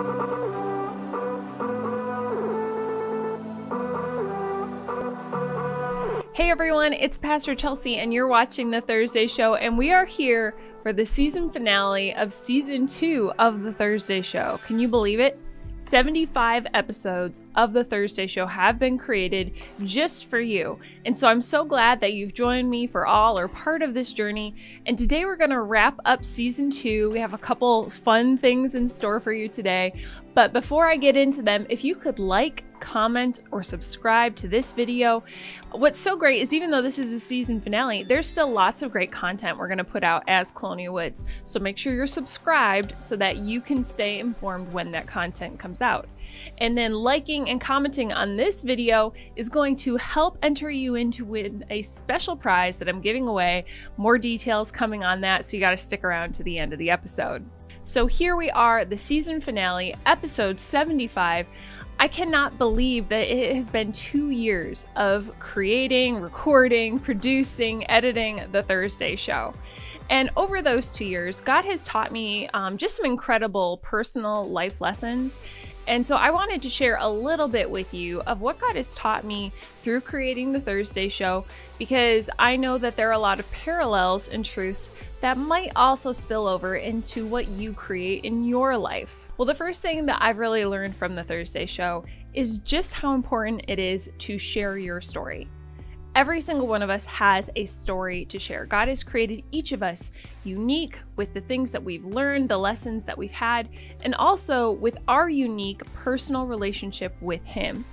Hey everyone, it's Pastor Chelsea, and you're watching the Thursday Show, and we are here for the season finale of season two of the Thursday Show. Can you believe it? 75 episodes of the Thursday Show have been created just for you. And so I'm so glad that you've joined me for all or part of this journey. And today we're going to wrap up season two. We have a couple fun things in store for you today. But before I get into them, if you could like, comment, or subscribe to this video. What's so great is even though this is a season finale, there's still lots of great content we're going to put out as Colonial Woods. So make sure you're subscribed so that you can stay informed when that content comes out. And then liking and commenting on this video is going to help enter you into win a special prize that I'm giving away. More details coming on that, so you got to stick around to the end of the episode. So here we are, the season finale, episode 75. I cannot believe that it has been two years of creating, recording, producing, editing the Thursday show. And over those two years, God has taught me um, just some incredible personal life lessons. And so I wanted to share a little bit with you of what God has taught me through creating the Thursday show because I know that there are a lot of parallels and truths that might also spill over into what you create in your life. Well, the first thing that I've really learned from the Thursday show is just how important it is to share your story. Every single one of us has a story to share. God has created each of us unique with the things that we've learned, the lessons that we've had, and also with our unique personal relationship with Him.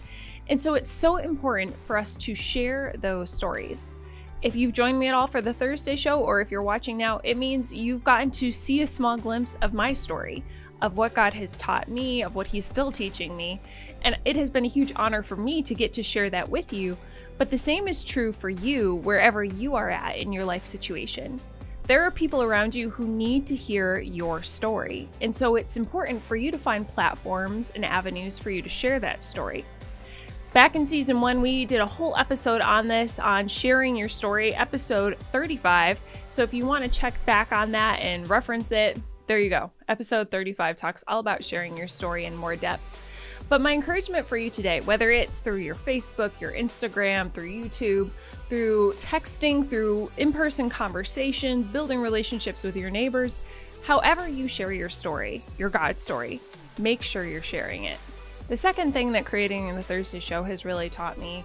And so it's so important for us to share those stories. If you've joined me at all for the Thursday show, or if you're watching now, it means you've gotten to see a small glimpse of my story, of what God has taught me, of what He's still teaching me. And it has been a huge honor for me to get to share that with you but the same is true for you wherever you are at in your life situation. There are people around you who need to hear your story, and so it's important for you to find platforms and avenues for you to share that story. Back in season one, we did a whole episode on this, on sharing your story, episode 35. So if you want to check back on that and reference it, there you go. Episode 35 talks all about sharing your story in more depth. But my encouragement for you today, whether it's through your Facebook, your Instagram, through YouTube, through texting, through in person conversations, building relationships with your neighbors, however you share your story, your God story, make sure you're sharing it. The second thing that creating in the Thursday show has really taught me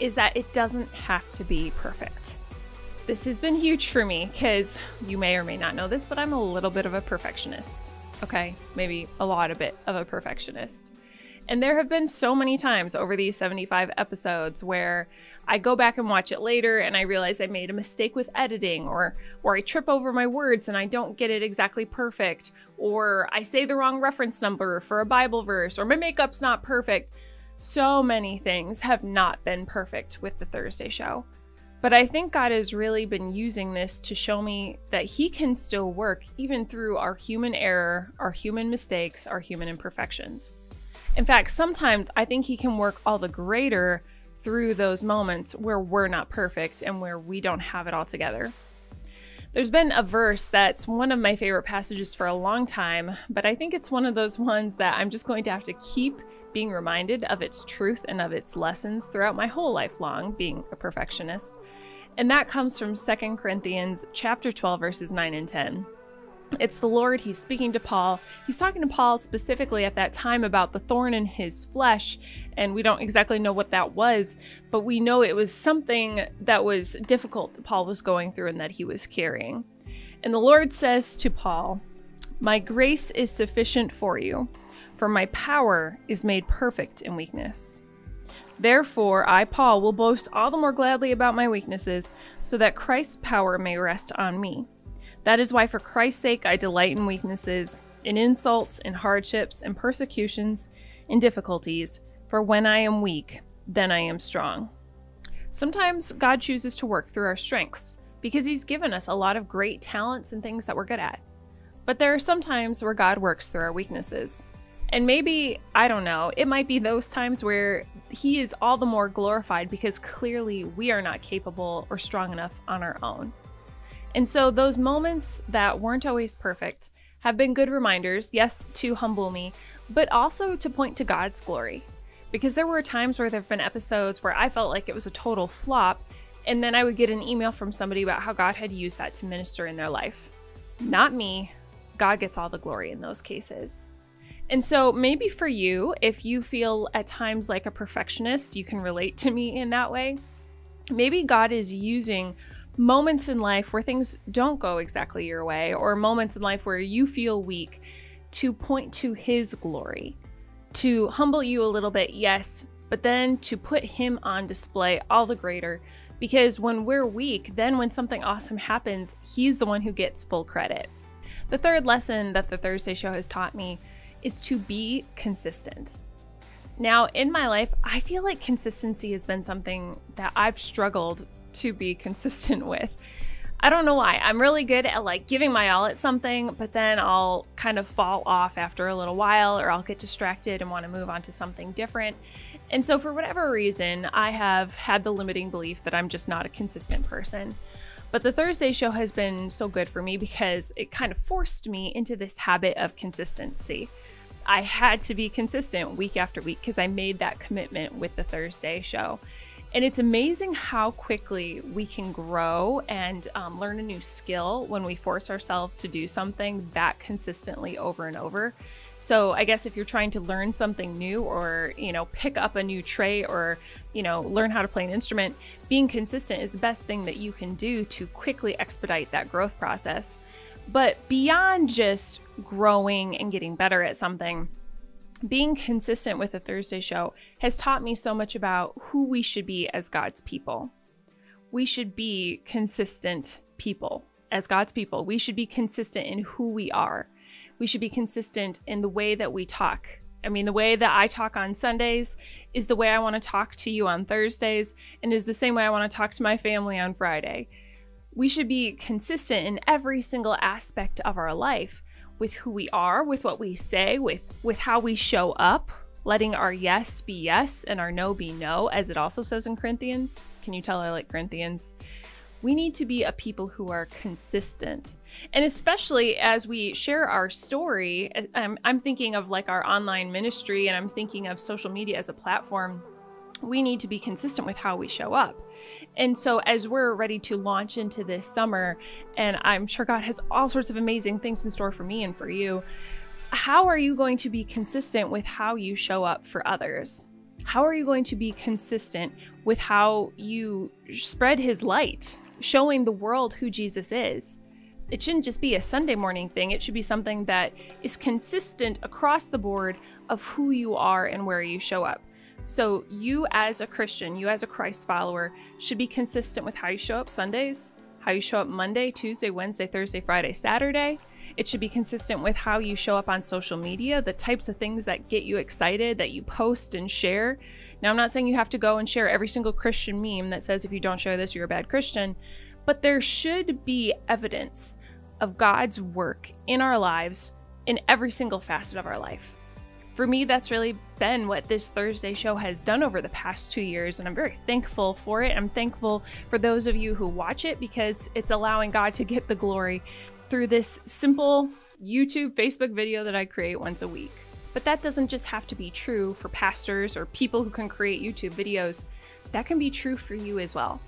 is that it doesn't have to be perfect. This has been huge for me because you may or may not know this, but I'm a little bit of a perfectionist. Okay, maybe a lot a bit of a perfectionist. And there have been so many times over these 75 episodes where I go back and watch it later and I realize I made a mistake with editing or or I trip over my words and I don't get it exactly perfect or I say the wrong reference number for a Bible verse or my makeup's not perfect. So many things have not been perfect with the Thursday show. But I think God has really been using this to show me that He can still work even through our human error, our human mistakes, our human imperfections. In fact, sometimes I think He can work all the greater through those moments where we're not perfect and where we don't have it all together. There's been a verse that's one of my favorite passages for a long time, but I think it's one of those ones that I'm just going to have to keep being reminded of its truth and of its lessons throughout my whole life long being a perfectionist. And that comes from 2 Corinthians chapter 12 verses 9 and 10. It's the Lord, he's speaking to Paul. He's talking to Paul specifically at that time about the thorn in his flesh, and we don't exactly know what that was, but we know it was something that was difficult that Paul was going through and that he was carrying. And the Lord says to Paul, My grace is sufficient for you, for my power is made perfect in weakness. Therefore, I, Paul, will boast all the more gladly about my weaknesses, so that Christ's power may rest on me. That is why, for Christ's sake, I delight in weaknesses, in insults, in hardships, in persecutions, in difficulties, for when I am weak, then I am strong. Sometimes God chooses to work through our strengths because He's given us a lot of great talents and things that we're good at. But there are some times where God works through our weaknesses. And maybe, I don't know, it might be those times where He is all the more glorified because clearly we are not capable or strong enough on our own. And so those moments that weren't always perfect have been good reminders, yes, to humble me, but also to point to God's glory. Because there were times where there have been episodes where I felt like it was a total flop, and then I would get an email from somebody about how God had used that to minister in their life. Not me. God gets all the glory in those cases. And so, maybe for you, if you feel at times like a perfectionist, you can relate to me in that way. Maybe God is using moments in life where things don't go exactly your way, or moments in life where you feel weak, to point to His glory, to humble you a little bit, yes, but then to put Him on display all the greater. Because when we're weak, then when something awesome happens, He's the one who gets full credit. The third lesson that the Thursday show has taught me is to be consistent. Now, in my life, I feel like consistency has been something that I've struggled to be consistent with. I don't know why. I'm really good at like giving my all at something, but then I'll kind of fall off after a little while or I'll get distracted and want to move on to something different. And so, for whatever reason, I have had the limiting belief that I'm just not a consistent person. But the Thursday show has been so good for me because it kind of forced me into this habit of consistency. I had to be consistent week after week because I made that commitment with the Thursday show. And it's amazing how quickly we can grow and um, learn a new skill when we force ourselves to do something that consistently over and over. So I guess if you're trying to learn something new or, you know, pick up a new trait or, you know, learn how to play an instrument, being consistent is the best thing that you can do to quickly expedite that growth process. But beyond just growing and getting better at something, being consistent with the Thursday show has taught me so much about who we should be as God's people. We should be consistent people as God's people. We should be consistent in who we are. We should be consistent in the way that we talk. I mean, the way that I talk on Sundays is the way I want to talk to you on Thursdays, and is the same way I want to talk to my family on Friday. We should be consistent in every single aspect of our life with who we are, with what we say, with with how we show up, letting our yes be yes and our no be no, as it also says in Corinthians. Can you tell I like Corinthians? We need to be a people who are consistent. And especially as we share our story, I'm, I'm thinking of like our online ministry and I'm thinking of social media as a platform we need to be consistent with how we show up. And so, as we're ready to launch into this summer, and I'm sure God has all sorts of amazing things in store for me and for you, how are you going to be consistent with how you show up for others? How are you going to be consistent with how you spread His light, showing the world who Jesus is? It shouldn't just be a Sunday morning thing, it should be something that is consistent across the board of who you are and where you show up. So, you as a Christian, you as a Christ follower, should be consistent with how you show up Sundays, how you show up Monday, Tuesday, Wednesday, Thursday, Friday, Saturday. It should be consistent with how you show up on social media, the types of things that get you excited, that you post and share. Now, I'm not saying you have to go and share every single Christian meme that says if you don't share this, you're a bad Christian, but there should be evidence of God's work in our lives in every single facet of our life for me, that's really been what this Thursday show has done over the past two years, and I'm very thankful for it. I'm thankful for those of you who watch it because it's allowing God to get the glory through this simple YouTube, Facebook video that I create once a week. But that doesn't just have to be true for pastors or people who can create YouTube videos, that can be true for you as well.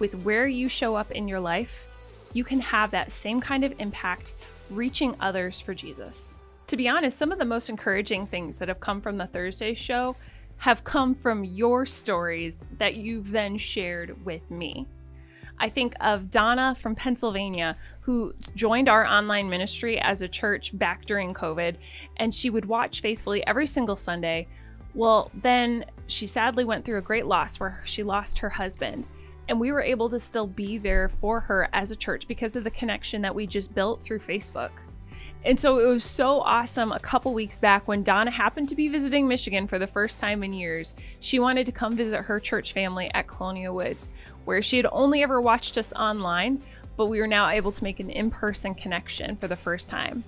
With where you show up in your life, you can have that same kind of impact reaching others for Jesus to be honest, some of the most encouraging things that have come from the Thursday show have come from your stories that you've then shared with me. I think of Donna from Pennsylvania, who joined our online ministry as a church back during COVID, and she would watch faithfully every single Sunday. Well, then she sadly went through a great loss where she lost her husband. And we were able to still be there for her as a church because of the connection that we just built through Facebook. And so it was so awesome a couple weeks back when Donna happened to be visiting Michigan for the first time in years. She wanted to come visit her church family at Colonial Woods, where she had only ever watched us online, but we were now able to make an in person connection for the first time.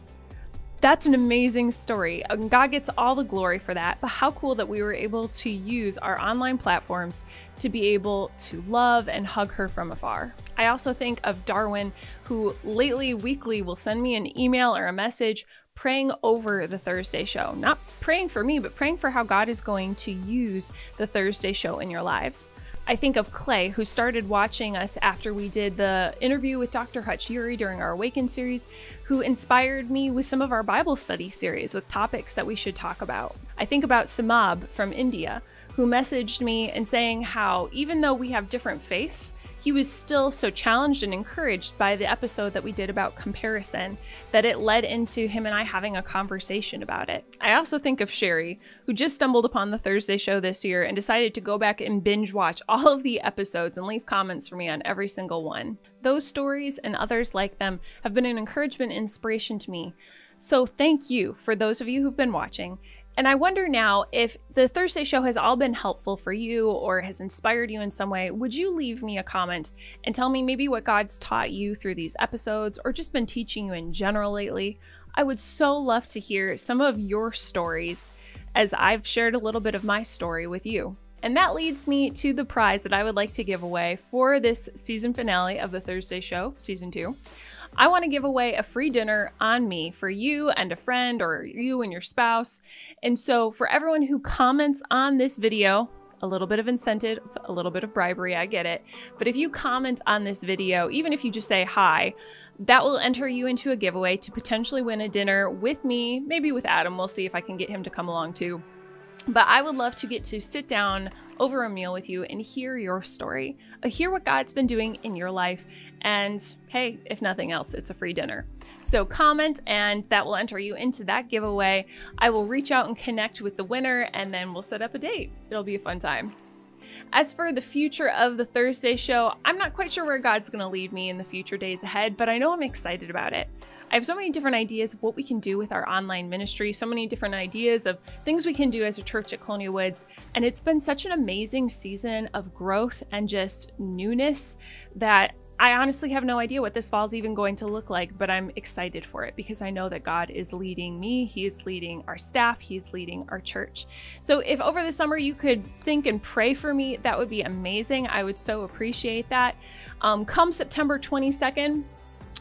That's an amazing story. Um, God gets all the glory for that. But how cool that we were able to use our online platforms to be able to love and hug her from afar. I also think of Darwin, who lately, weekly, will send me an email or a message praying over the Thursday show. Not praying for me, but praying for how God is going to use the Thursday show in your lives. I think of Clay, who started watching us after we did the interview with Dr. Hutch Youri during our Awaken series, who inspired me with some of our Bible study series with topics that we should talk about. I think about Samab from India, who messaged me and saying how even though we have different faiths, he was still so challenged and encouraged by the episode that we did about comparison that it led into him and I having a conversation about it. I also think of Sherry, who just stumbled upon the Thursday show this year and decided to go back and binge watch all of the episodes and leave comments for me on every single one. Those stories and others like them have been an encouragement and inspiration to me. So, thank you for those of you who've been watching and I wonder now if the Thursday show has all been helpful for you or has inspired you in some way. Would you leave me a comment and tell me maybe what God's taught you through these episodes or just been teaching you in general lately? I would so love to hear some of your stories as I've shared a little bit of my story with you. And that leads me to the prize that I would like to give away for this season finale of the Thursday show, season two. I want to give away a free dinner on me for you and a friend or you and your spouse. And so for everyone who comments on this video, a little bit of incentive, a little bit of bribery, I get it. But if you comment on this video, even if you just say hi, that will enter you into a giveaway to potentially win a dinner with me, maybe with Adam. We'll see if I can get him to come along too. But I would love to get to sit down over a meal with you and hear your story, hear what God's been doing in your life, and hey, if nothing else, it's a free dinner. So comment and that will enter you into that giveaway. I will reach out and connect with the winner and then we'll set up a date. It'll be a fun time. As for the future of the Thursday show, I'm not quite sure where God's going to lead me in the future days ahead, but I know I'm excited about it. I have so many different ideas of what we can do with our online ministry, so many different ideas of things we can do as a church at Colonial Woods. And it's been such an amazing season of growth and just newness that I honestly have no idea what this fall is even going to look like, but I'm excited for it because I know that God is leading me. He is leading our staff. He's leading our church. So if over the summer you could think and pray for me, that would be amazing. I would so appreciate that. Um, come September 22nd,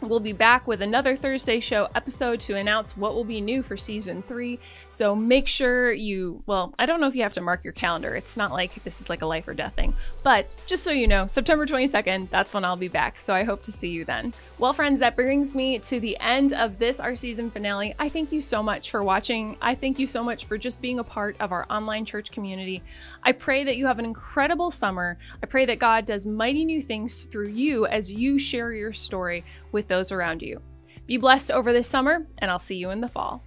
We'll be back with another Thursday show episode to announce what will be new for season three. So make sure you, well, I don't know if you have to mark your calendar. It's not like this is like a life or death thing, but just so you know, September 22nd, that's when I'll be back. So I hope to see you then. Well, friends, that brings me to the end of this, our season finale. I thank you so much for watching. I thank you so much for just being a part of our online church community. I pray that you have an incredible summer. I pray that God does mighty new things through you as you share your story with those around you. Be blessed over this summer, and I'll see you in the fall.